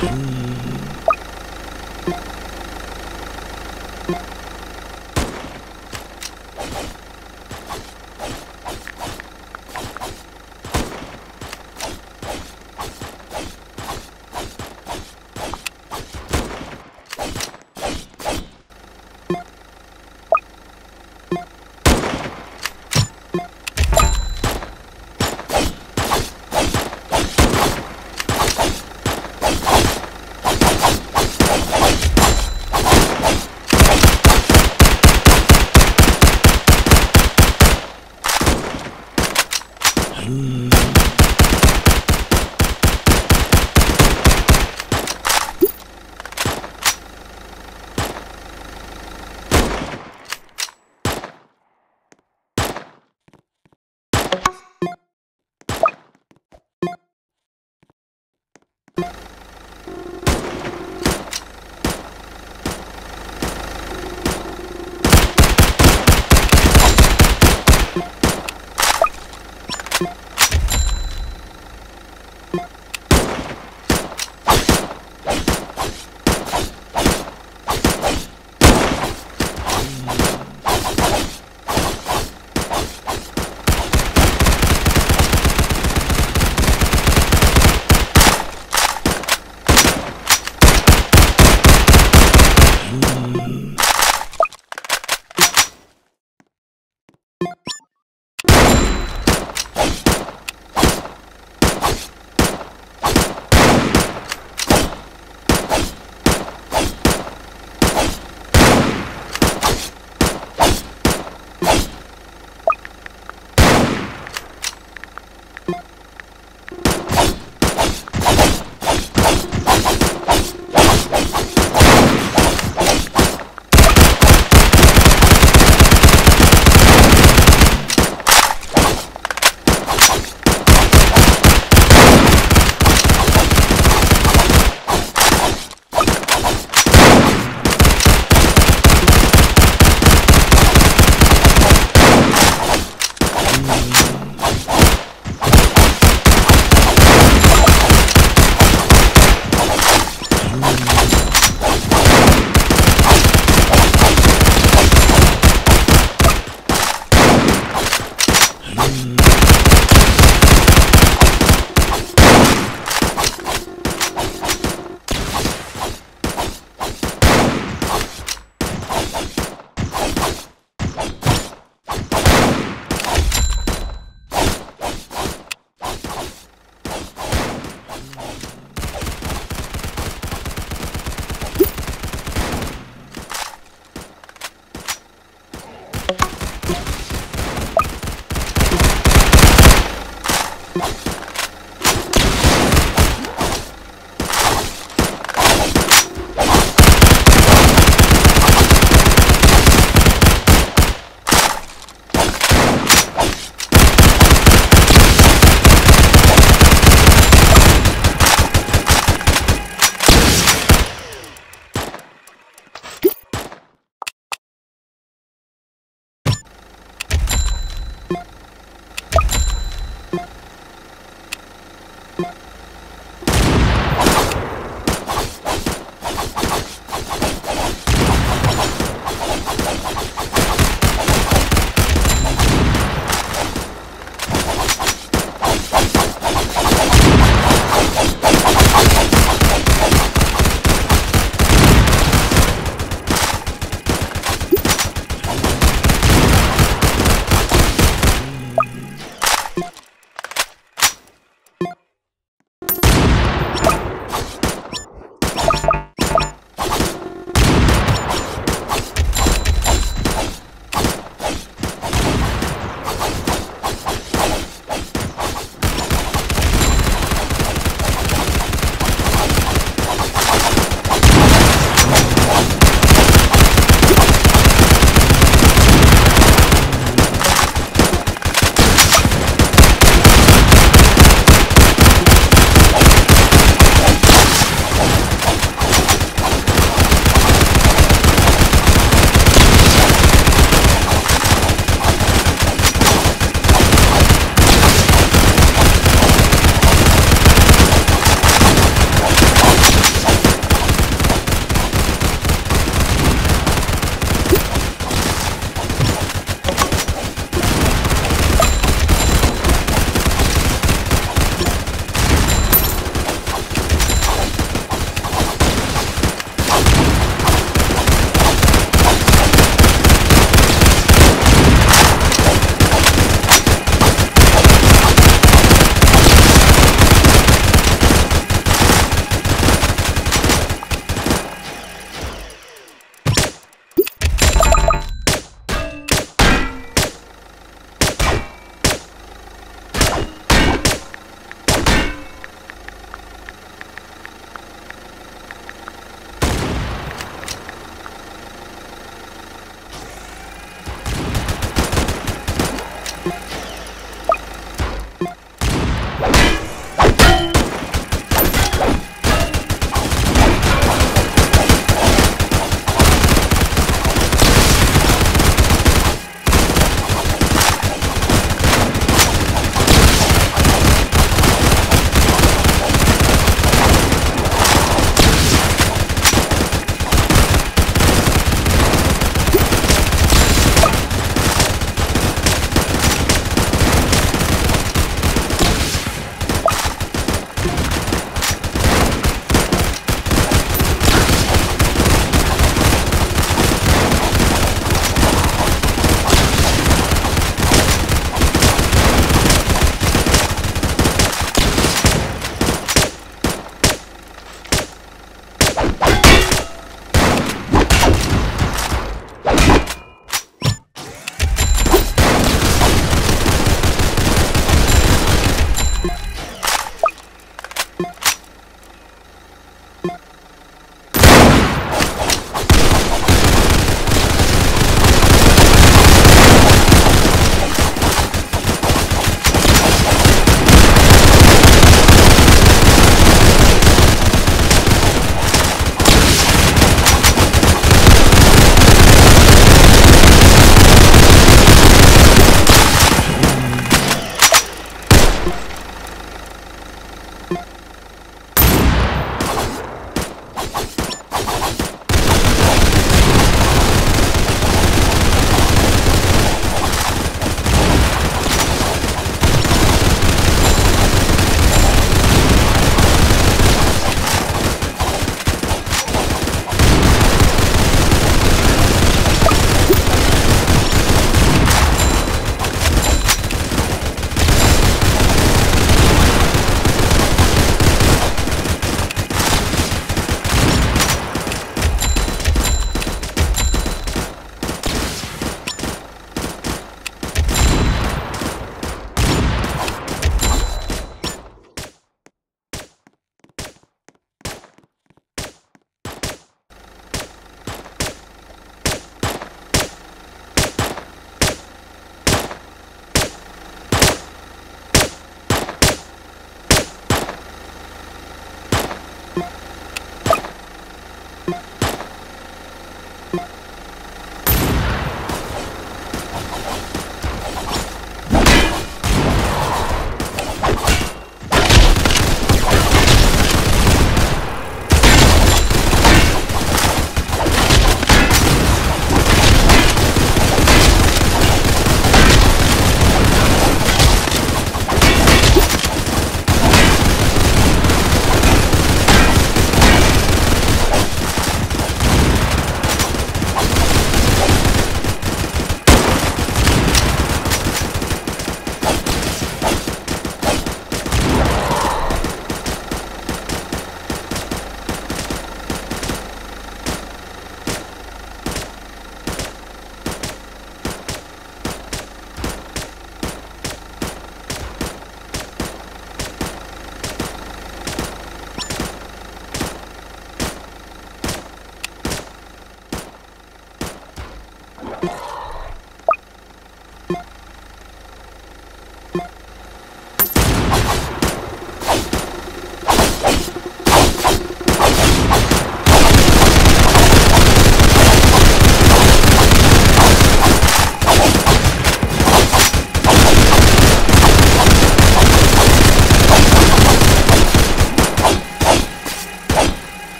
Mm.